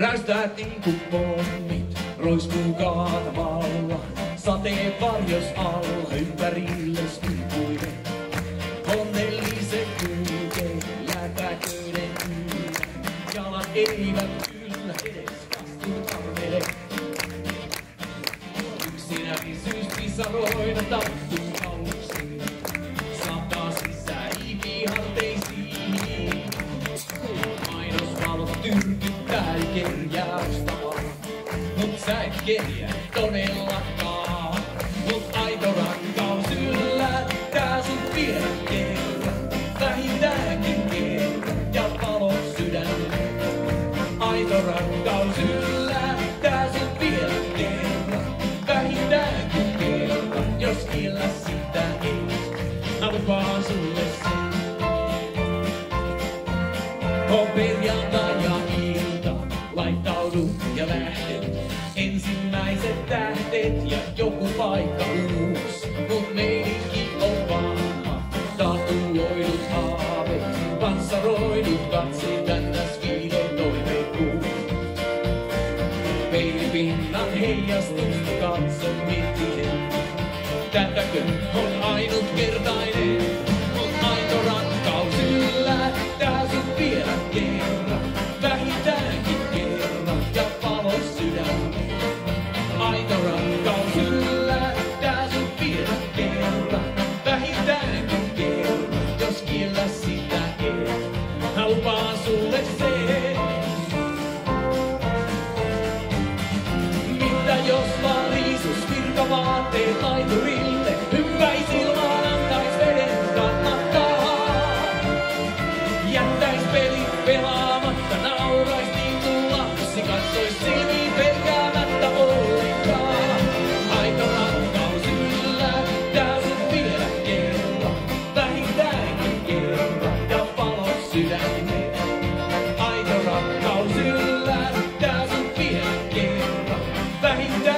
Räystäät niin kuin pommit, roiskuu kaatamalla. Sateen varjos alla, ympärille skuippuinen. Onnellisen kulkee, lätäköiden yllä. Jalat eivät kyllä edes vastuun arvele. Yksinäisyys pisaroina tarttuu Kerjää todellakaan. Mut aito rakkaus yllättää sut vielä kerran. Vähintäänkin kerran ja valo sydämelle. Aito rakkaus yllättää sut vielä kerran. Vähintäänkin kerran, jos vielä sitä ei. Mä lupaan sulle sen. On perjantai Ensimmäiset tähdet ja joku paikka uus. Mut meininki on vanha, tatuoidut haaveet. Panssaroidut katseet, ns. viiden toiveikkuus. Peilipinnan heijastusta katso mittinen. Tätäkö on ainutkertainen, mean,